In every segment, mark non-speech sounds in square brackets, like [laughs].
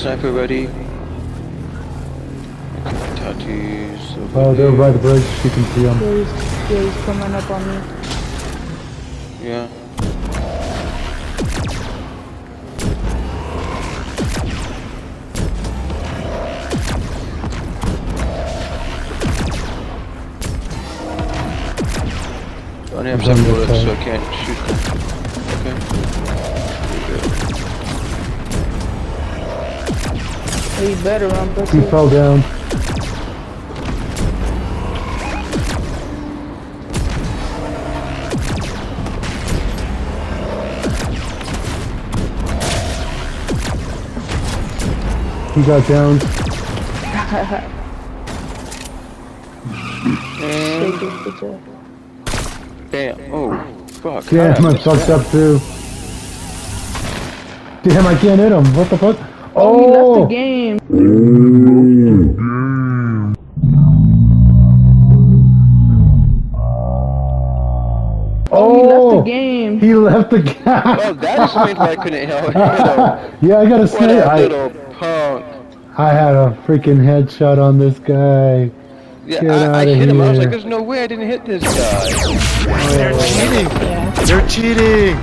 sniper ready. Tattoos. Oh, they're by the bridge. You can see them. Yeah, he's, yeah, he's coming up on me. Yeah. I only have seven bullets, so I can't shoot Oh, you better run, He fell down. He got down. Take this [laughs] bitch up. Damn. Oh, fuck. Damn, I fucked up too. Damn, I can't hit him. What the fuck? Oh, he left Oh! the game. Oh, he left the oh, game. He left the game. Oh, that explains why I couldn't help hit him. [laughs] yeah, I gotta What say, a I, punk. I had a freaking headshot on this guy. Yeah, Get I, I outta hit him. I was like, here. there's no way I didn't hit this guy. Oh. They're cheating. Yeah, They're cheating.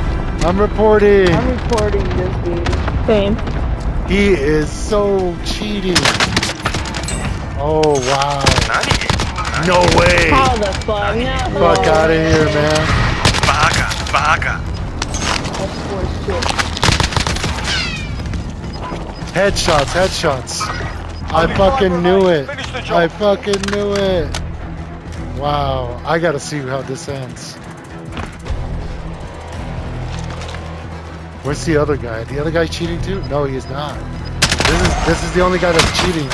I'm reporting. I'm reporting this dude. Same. He is so cheating. Oh wow. No way. How the fuck? No. Fuck out of here, man. Vaga, vaga. That's for shit. Headshots, headshots. I fucking knew it. I fucking knew it. Wow. I gotta see how this ends. Where's the other guy? The other guy cheating too? No, he is not. This is this is the only guy that's cheating.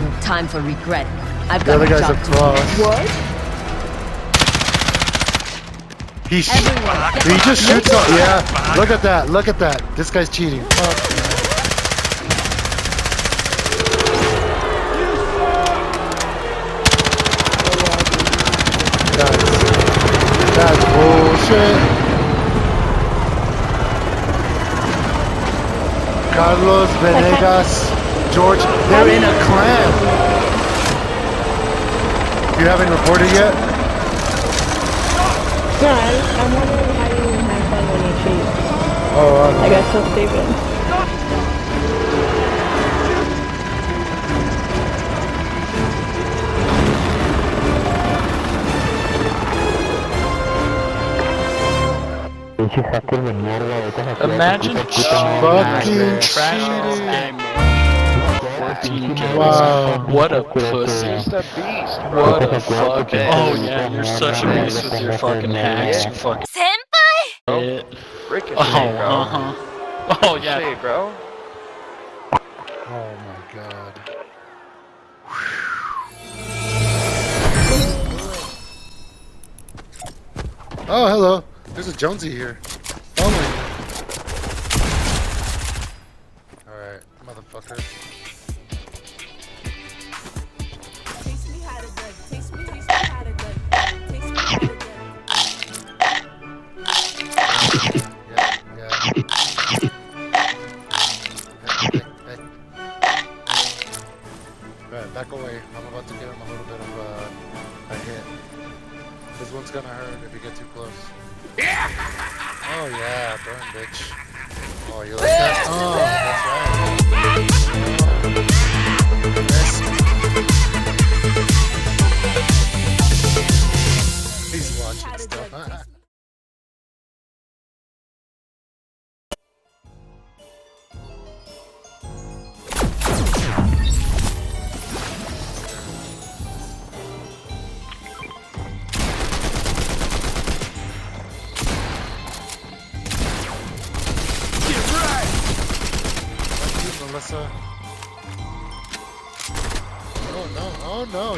No time for regret. I've The got other guy's job to across. What? He sh- Everyone, he just shoots up. Yeah. Look at that. Look at that. This guy's cheating. Fuck. That's, that's bullshit. Carlos Venegas, George, they're in a clan. You haven't reported yet? No, I, I'm wondering how you even have fun when you cheat. Oh, I I got so stupid. Imagine Fucking trash cheating. game. Wow. What a pussy. He's the beast, What a fucking. Oh yeah, you're such a beast with your fucking hacks. You fucking. Senpai! Shit. Oh, say, uh huh. Oh yeah. Say, bro. Oh my god. Oh, hello. There's a Jonesy here. Follow me. Alright, motherfucker.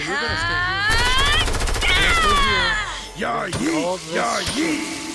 You're gonna stay here. You're gonna stay here. Yar yee, yar yee.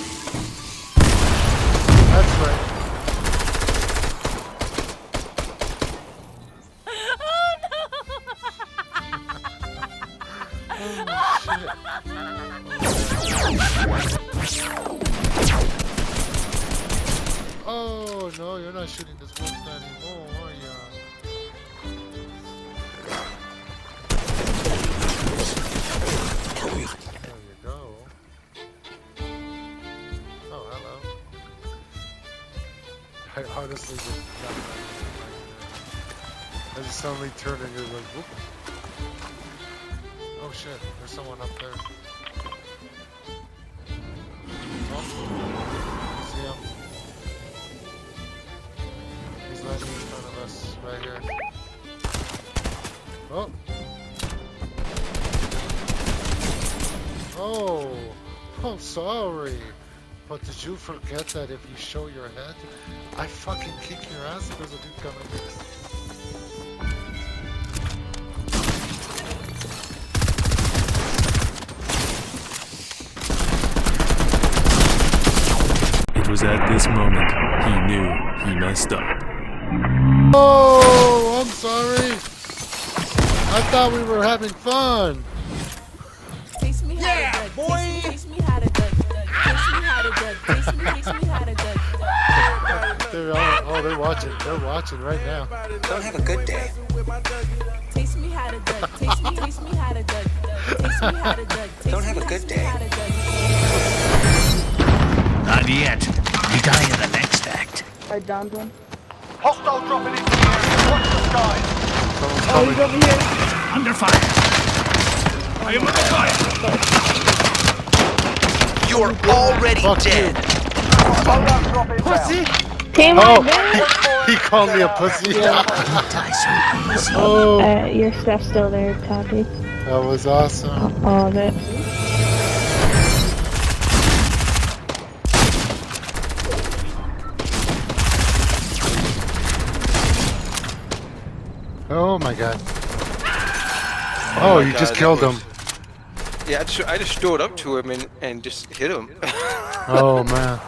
Oh! I'm sorry! But did you forget that if you show your head, I fucking kick your ass if there's a dude coming here? It was at this moment he knew he messed up. Oh, I'm sorry. I thought we were having fun. How to dud. Taste me, taste me how to dud. They're all, oh, they're watching. They're watching right now. Don't have a good day. Taste me how to dud. Taste me, taste me how to dud. Taste me how to dud. Don't have a good day. how to dud. Not yet. You die in the next act. I downed one. Hostile dropping into the area. Watch the skies. Oh, he's over here. Under fire. I am under fire. You're already Fuck dead. Hostile drop inbound. Oh, man. [laughs] he called me a pussy. Die so easy. oh, Uh, your stuff's still there, copy. that was awesome. All of it. Oh my god. Oh, you God, just that killed was- him. Yeah, I just, I just stood up to him and, and just hit him. [laughs] Oh man.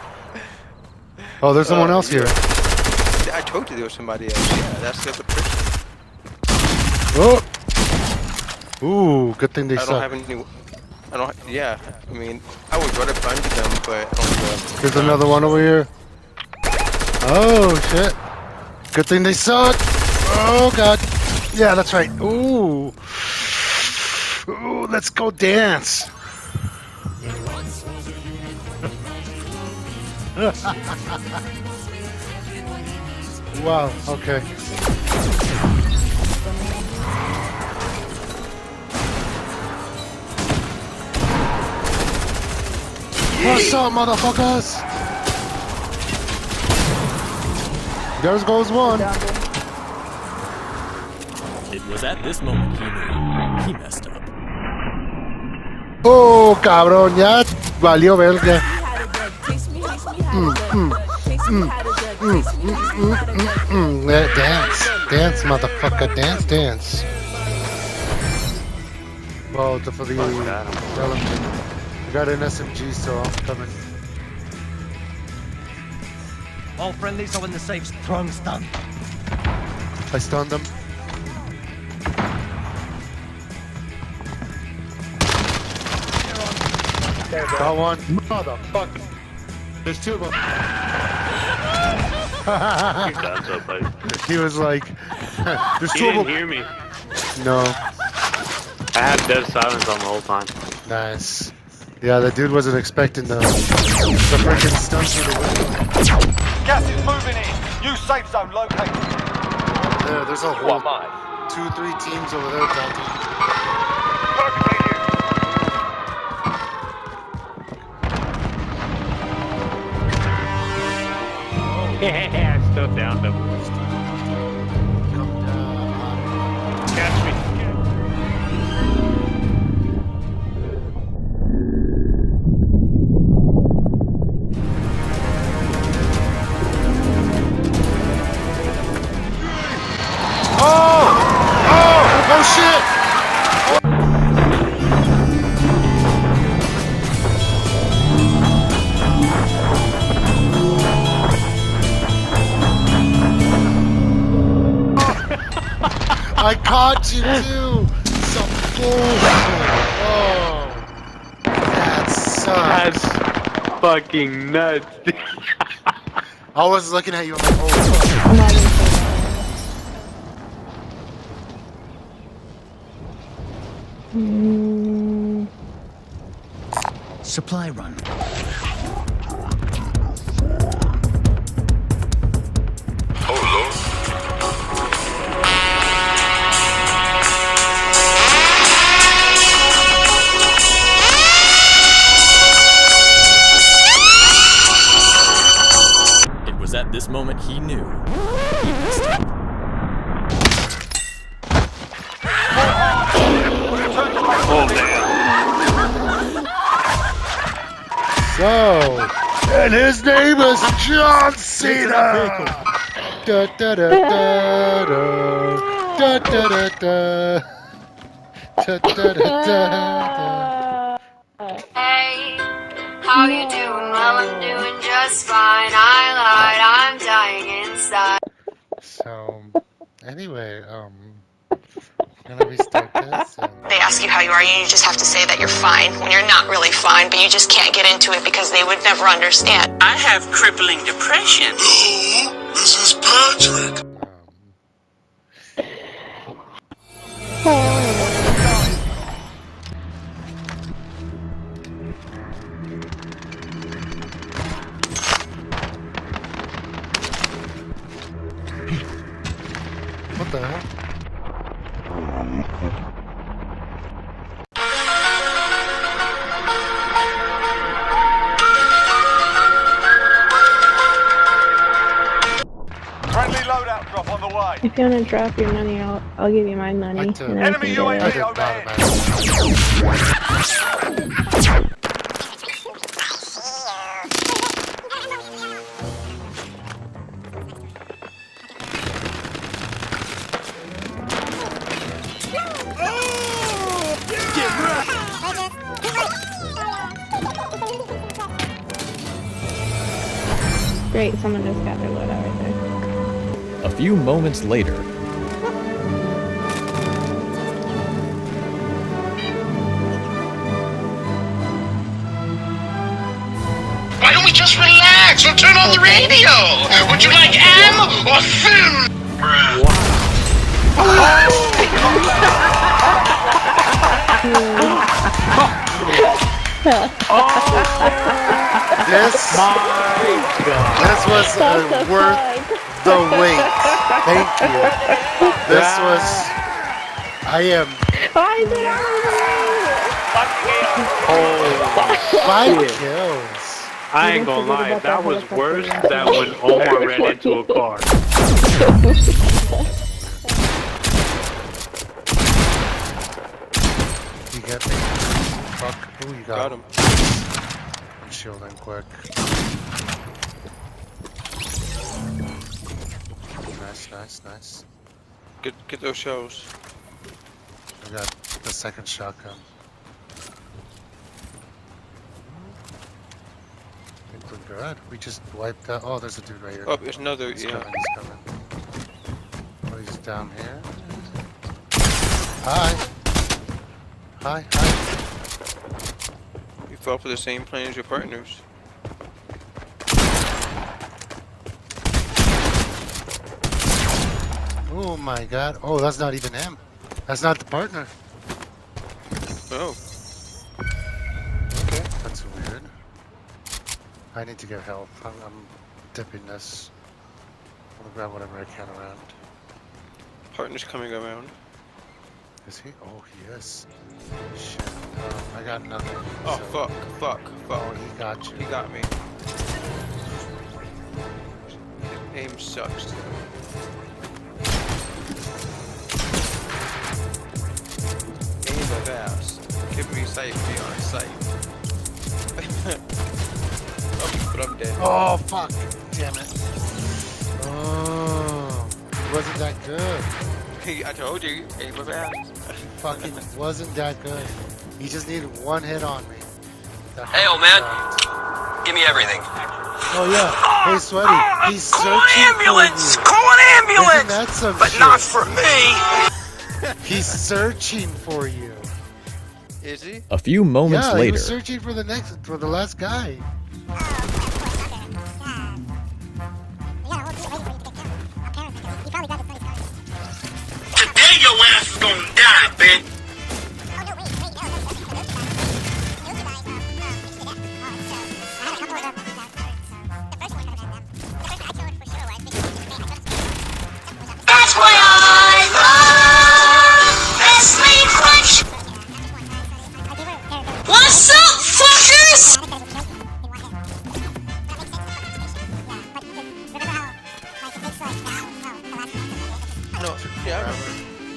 Oh, there's someone Uh, else here. I told you there was somebody else. Yeah, that's the other person. Oh. Ooh, good thing they I don't have any. I don't. Yeah, I mean, I right up under them, but I There's another one over here. Oh shit. Good thing they suck. Oh god. Yeah, that's right. Ooh. Ooh, let's go dance. [laughs] wow, okay. What's up, motherfuckers? There goes one. It was at this moment he knew he messed. Oh, cabrón, ya valió verga. Taste me how to dud. Taste me, taste me how to dud. Taste me how to dud. Taste me, taste me how to dud. Dance, dance, motherfucker, dance, dance. Well, the, for the. I got an SMG, so I'm coming. All friendlies are in the safe. Throwing stun. I stunned him. Got one. Motherfucker. There's two of them. [laughs] he was like, [laughs] there's He two of didn't them. hear me. No. I had dead silence on the whole time. Nice. Yeah, the dude wasn't expecting the, the freaking stun through the window. Gas is moving in. New safe zone located. There, there's a whole two, three teams over there, Dante. Yeah, still down them. Catch me. Oh! Oh, oh I caught you too! Some bullshit! Oh! That sucks. That's fucking nuts. [laughs] I was looking at you. I'm like, oh fuck. I'm not even saying that. Mm, Supply run. Moment he knew. He messed up. So, and his name is John Cena. Da da da da da da da da da da da da da. Hey, how you doing? Well, I'm doing just fine. I lied, I'm dying inside. So, anyway, um, gonna restart this. And They ask you how you are, and you just have to say that you're fine when you're not really fine, but you just can't get into it because they would never understand. I have crippling depression. what [gasps] this is Patrick. loadout What the hell? If you wanna drop your money, I'll I'll give you my money. Enemy UAV overhead. Moments later, Why don't we just relax or turn on the radio? Would you like am or film? This, [laughs] this was uh, worth the wait. Thank you. This was. I am I did five kills. I ain't gonna lie, that was worse than when Omar ran into a car. You get me? Fuck. Who you got? Got him. I'm shielding quick. Nice, nice, nice. Get get those shells. I got the second shotgun. I think we're good. We just wiped out. Oh, there's a dude right here. Oh, there's another. He's Yeah. coming, he's coming. Oh, he's down here. Hi. Hi, hi. You fell for the same plane as your partners. Oh my god. Oh, that's not even him. That's not the partner. Oh. Okay. That's weird. I need to get help. I'm, I'm dipping this. I'll grab whatever I can around. Partners coming around. Is he? Oh, he is. Shit. I got nothing. Oh so- fuck, fuck, fuck. Oh, he got you. He got me. His aim sucks. Aim of ass. Keep me safe beyond sight. [laughs] oh, but I'm dead. Oh, fuck. Damn it. Oh, he wasn't that good. I told you, aim of ass. Fucking [laughs] wasn't that good. He just needed one hit on me. Hey, old man. Give me everything. Oh yeah. Hey, sweaty. Ah, He's Call an searching ambulance! for you. Call an Isn't ambulance! that some But shit? not for me! [laughs] He's searching for you. Is he? A few moments yeah, later. He was searching for the next, for the last guy. Today your ass is gonna die, bitch.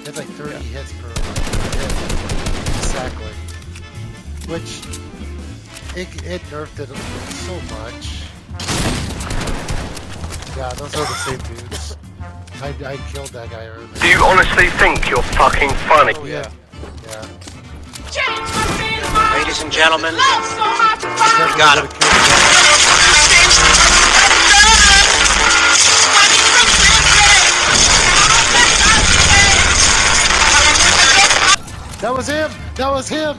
Remember. It's like 30 hits per hit. Exactly. Which it, it nerfed it so much. Yeah, those are the same dudes. I, I killed that guy earlier. Do you honestly think you're fucking funny? Oh yeah. Yeah. Ladies and gentlemen, I got him. That was him! That was him!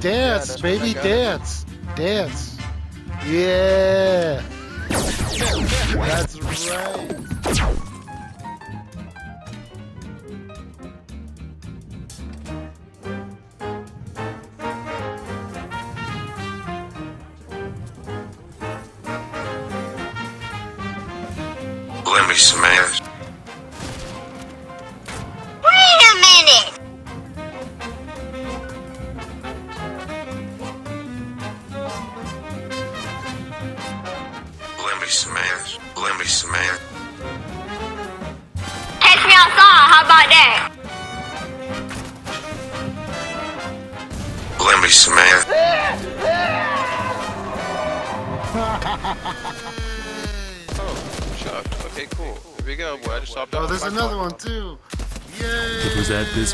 Dance, that's baby, what I got. dance! Dance! Yeah! That's right! let me smash.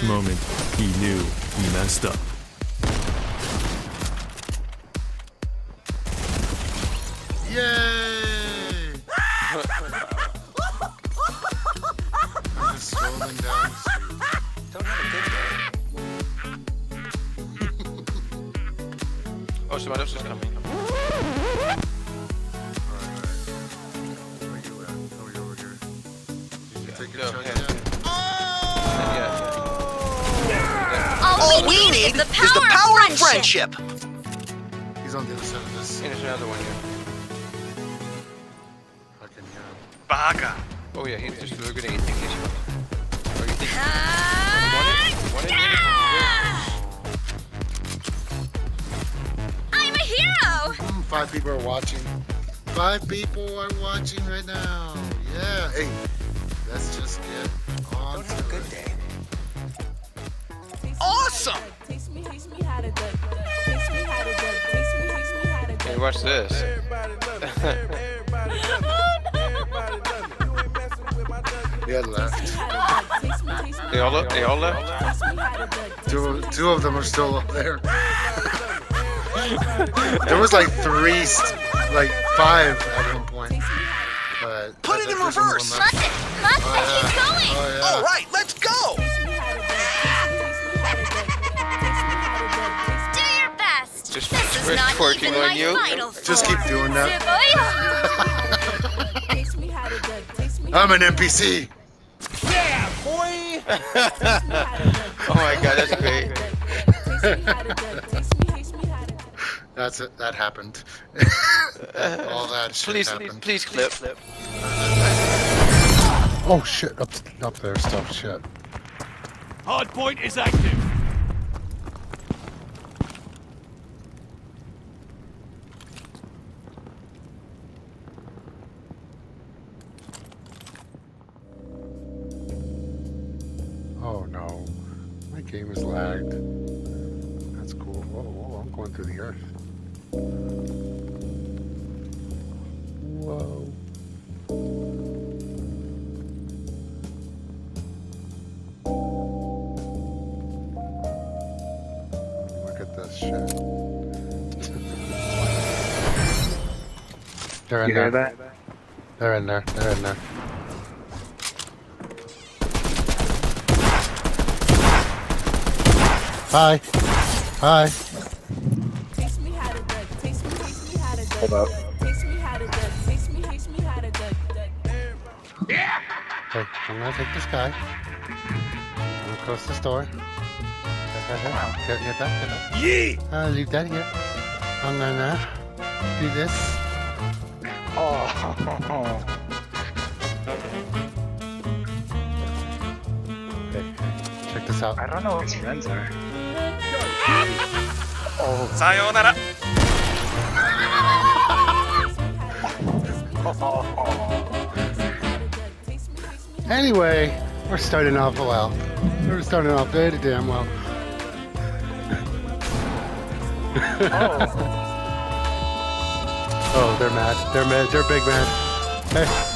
Moment he knew he messed up. We need, is the power, of friendship. He's on the other side of this. yeah. And there's another one here. I can hear. Baga. Oh, yeah, he's just looking at anything. He's Oh, you think one it? One it? I'm a hero. Mm, Five people are watching. Five people are watching right now. Yeah. Hey, let's just get on to it. Awesome! Taste me, watch this. [laughs] Yeah, left. Taste me, taste me They all, left. they all left? taste me how to duck. Two, two of them are still up there. there was like three, like five at one point. But Put it in reverse. one left. Must Oh, yeah. keep going. Oh, yeah. All right, let's go. Just this not twerking even on my you? final Just keep doing that. that. Taste me how to duck. Taste me I'm an NPC. Yeah, boy. [laughs] oh my god, that's great. Taste me how to duck. Taste me, taste me how to duck. That's it. That happened. [laughs] All that shit Please, happened. please clip. Oh shit! Up, up there, stuff. Shit. Hardpoint is active. Game is lagged. That's cool. Whoa, whoa, I'm going through the earth. Whoa. Look at this shit. They're in You there. They're in there. They're in there. Hi. Hi. Taste me how to duck. Taste me, taste me how to duck. Hold me how to duck. Taste me, taste me how to duck. duck. Hey, I'm gonna take this guy. I'm gonna close this door. Get, get that, get that. Yeah! Uh, leave that here. I'm gonna do this. Oh. [laughs] Okay, check this out. I don't know what his friends are. [laughs] Oh. Anyway, we're starting off well. We're starting off very damn well. oh, [laughs] oh they're mad. They're mad. They're big mad. Hey. [laughs]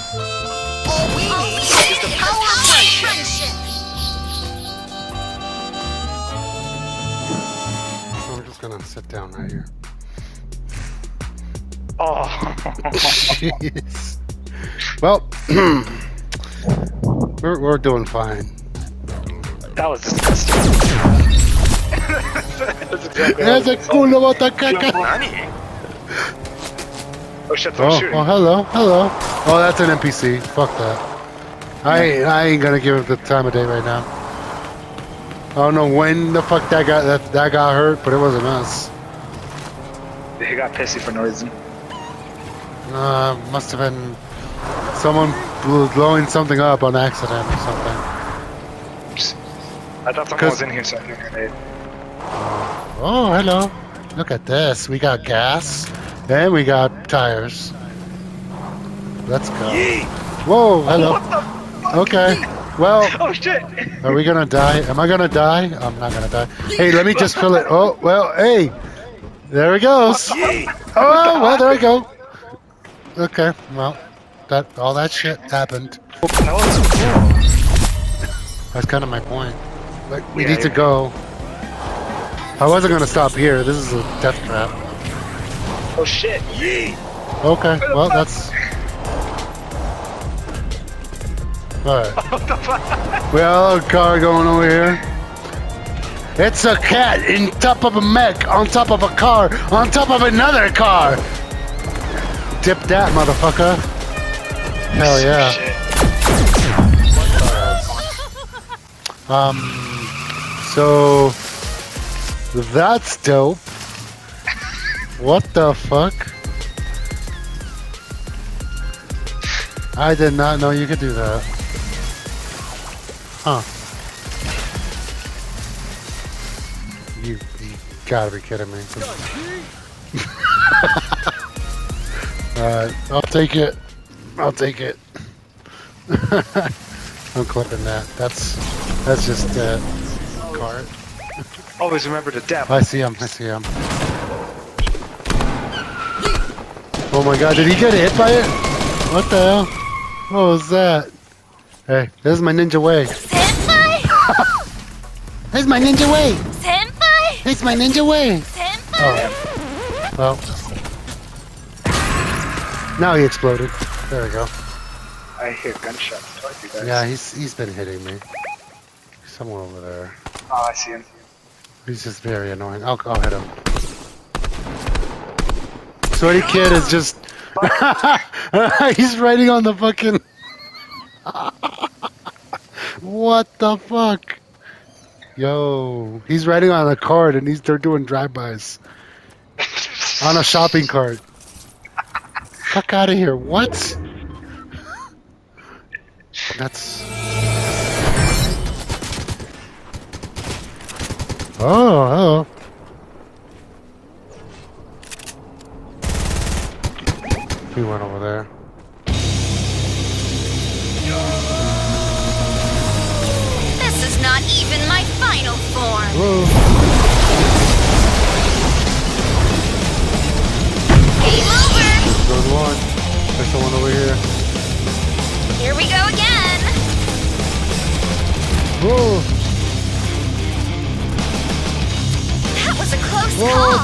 down right here. Oh. Jeez. [laughs] Well, [clears throat] we're, we're doing fine. That was disgusting. [laughs] That's exactly There's a culo bota caca. Oh shit, Oh, shooting. oh, hello, hello. Oh, that's an NPC. Fuck that. I ain't, I ain't gonna give it the time of day right now. I don't know when the fuck that got that, that got hurt, but it wasn't us. He got pissy for no reason. Uh, must have been someone blowing something up on accident or something. I thought someone was in here, so I threw a grenade. Oh, hello. Look at this. We got gas and we got tires. Let's go. Whoa, hello. Okay. Well, [laughs] Oh shit! are we gonna die? Am I gonna die? I'm not gonna die. Hey, let me just fill it. Oh, well, hey. There he goes. Oh, well, there we go. Okay, well, that all that shit happened. That's kind of my point. Like, we Yeah, need to go. I wasn't gonna stop here. This is a death trap. Oh shit! Okay, well, that's. Alright. [laughs] Well, a car going over here. It's a cat in top of a mech, on top of a car, on top of another car! Dip that, motherfucker. Hell yeah. [laughs] Um, so. That's dope. What the fuck? I did not know you could do that. Huh. Gotta be kidding me. [laughs] Alright, I'll take it. I'll take it. [laughs] I'm clipping that. That's that's just uh cart. Always remember to dap. I see him, I see him. Oh my god, did he get hit by it? What the hell? What was that? Hey, this is my ninja way. [laughs] This is my ninja way! Senpai! It's my ninja way! Oh. Well. Now he exploded. There we go. I hear gunshots towards you guys. Yeah, he's he's been hitting me. Somewhere over there. Oh, I see him. He's just very annoying. I'll, I'll hit him. Sweaty Kid is just... [laughs] he's writing on the fucking... [laughs] what the fuck? Yo, he's riding on a cart and he's they're doing drive-bys. on a shopping cart. Fuck out of here. What? That's... Oh, hello. He went over there.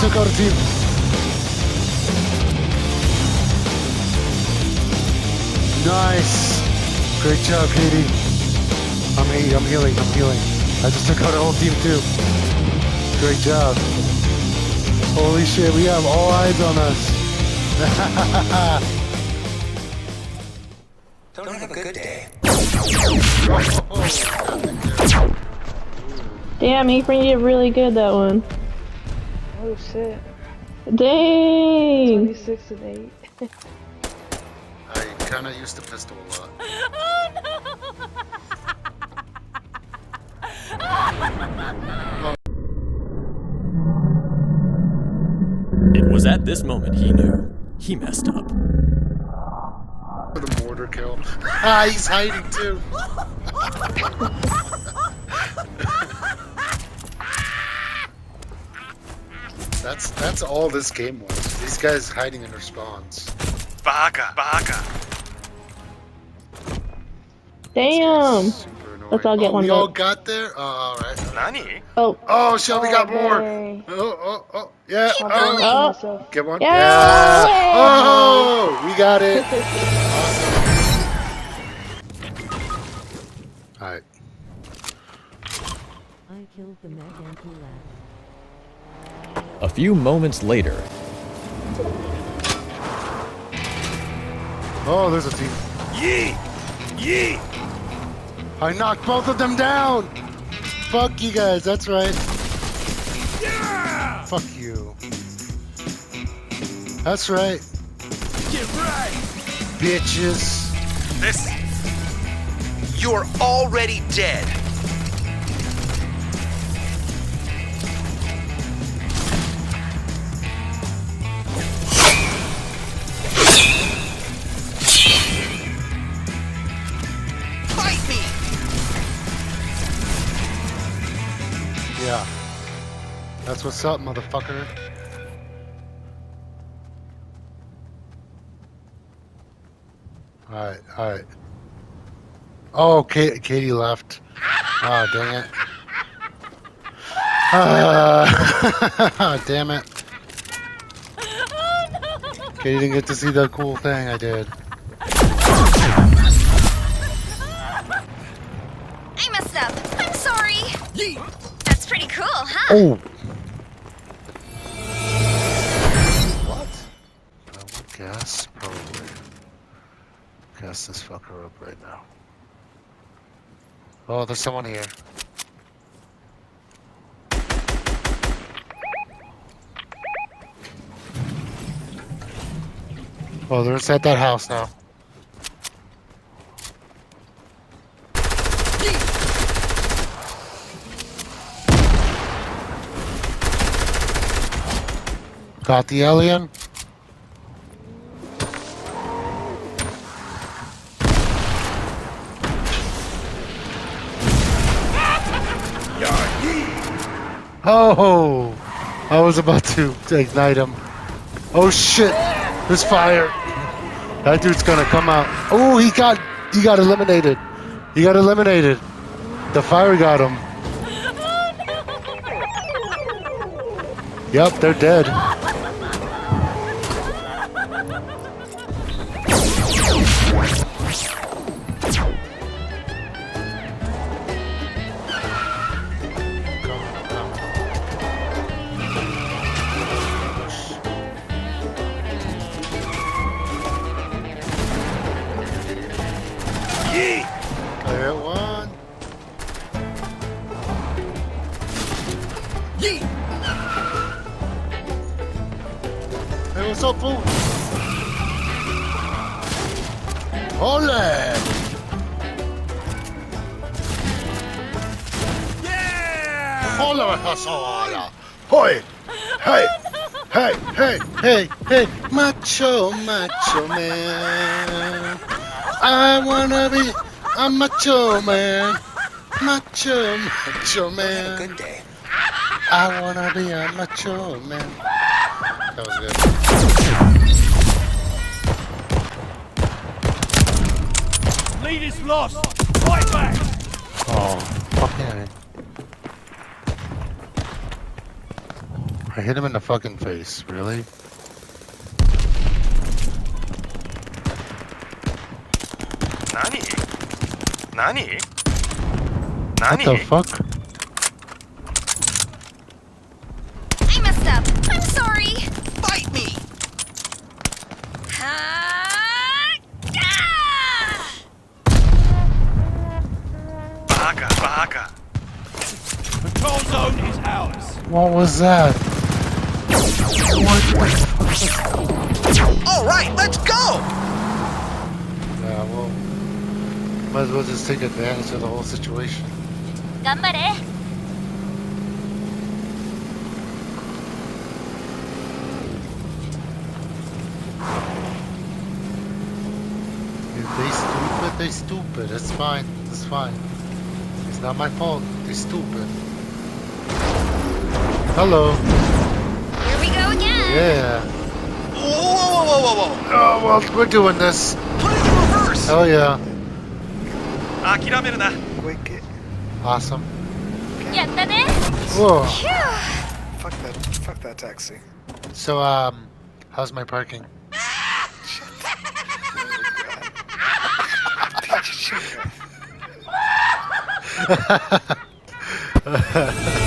Took out a team. Nice. Great job, Katie. I'm he- I'm healing. I'm healing. I just took out a whole team too. Great job. Holy shit! We have all eyes on us. [laughs] Don't have a good day. Damn, Apron, you did really good that one. Oh shit. Dang! 26 and 8. [laughs] I kinda used the pistol a lot. [laughs] It was at this moment he knew. He messed up. For the mortar kill. [laughs] Ah, he's hiding too. That's that's all this game was. These guys hiding in their spawns. Baga, baga. Damn! Let's all get oh, one we all got there? Oh, alright. Nani? Oh. Oh, Shelby Oh, got more. Oh, oh, oh. Yeah. I'm oh. oh. Get one? Yeah. Yeah. Oh, we got it. [laughs] Alright. I killed the mech and he left. A few moments later, Oh, there's a team. Yee! Yee! I knocked both of them down. Fuck you guys. That's right. Yeah! Fuck you. That's right, Get right! bitches. This. You're already dead. That's what's up, motherfucker. Alright, alright. Oh, Kate, Katie left. Ah, dang it. Ah, [laughs] damn it. Katie didn't get to see the cool thing I did. I messed up. I'm sorry. That's pretty cool, huh? Oh! Gas this fucker up right now. Oh, there's someone here. Oh, they're inside that house now. Got the alien? Oh, I was about to ignite him. Oh shit! There's fire. That dude's gonna come out. Oh, he got he got eliminated. He got eliminated. The fire got him. [laughs] Yep, they're dead. Be a macho man. Macho, macho man. Good day. I wanna be a macho man. That was good. Lead is lost. Fight back. Oh, fucking. I hit him in the fucking face, really? Nani? Nani? What the fuck? I messed up. I'm sorry. Fight me! Ah, ah! Baga, baga. Control zone is ours. What was that? All right, let's go. Yeah, well, might as well just take advantage of the whole situation. 頑張れ If they stupid, they stupid. It's fine. It's fine. It's not my fault. They stupid. Hello. Here we go again Yeah. Whoa, whoa, whoa, whoa, whoa. Oh well, we're doing this. Put it in reverse. Hell yeah. 諦めるな。 Wicked. Awesome. やったね Whoa. Fuck that. Fuck that taxi. So um, how's my parking? [laughs] Shut up. [laughs] [laughs]